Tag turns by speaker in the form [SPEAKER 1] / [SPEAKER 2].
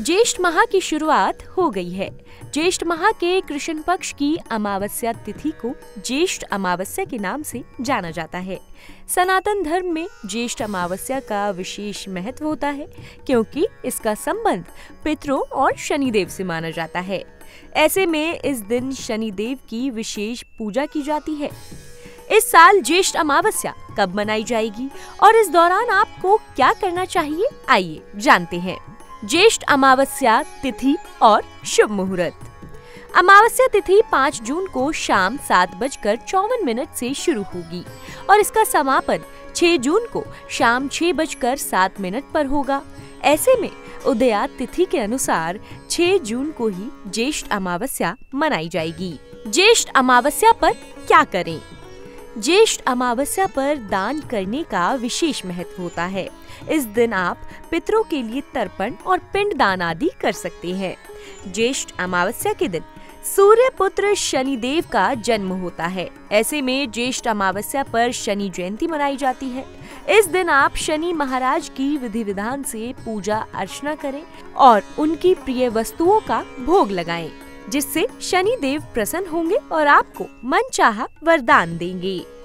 [SPEAKER 1] ज्येष्ठ माह की शुरुआत हो गई है। ज्येष्ठ माह के कृष्ण पक्ष की अमावस्या तिथि को ज्येष्ठ अमावस्या के नाम से जाना जाता है। सनातन धर्म में ज्येष्ठ अमावस्या का विशेष महत्व होता है, क्योंकि इसका संबंध पितरों और शनिदेव से माना जाता है। ऐसे में इस दिन शनिदेव की विशेष पूजा की जाती है। इस साल ज्येष्ठ अमावस्या कब मनाई जाएगी और इस दौरान आपको क्या करना चाहिए, आइए जानते हैं। ज्येष्ठ अमावस्या तिथि और शुभ मुहूर्त। अमावस्या तिथि 5 जून को शाम सात बजकर चौवन मिनट से शुरू होगी और इसका समापन 6 जून को शाम छह बजकर सात मिनट पर होगा। ऐसे में उदया तिथि के अनुसार 6 जून को ही ज्येष्ठ अमावस्या मनाई जाएगी। ज्येष्ठ अमावस्या पर क्या करें? ज्येष्ठ अमावस्या पर दान करने का विशेष महत्व होता है। इस दिन आप पितरों के लिए तर्पण और पिंड दान आदि कर सकते हैं। ज्येष्ठ अमावस्या के दिन सूर्य पुत्र शनि देव का जन्म होता है। ऐसे में ज्येष्ठ अमावस्या पर शनि जयंती मनाई जाती है। इस दिन आप शनि महाराज की विधि विधान से पूजा अर्चना करें और उनकी प्रिय वस्तुओं का भोग लगाएँ, जिससे शनि देव प्रसन्न होंगे और आपको मनचाहा वरदान देंगे।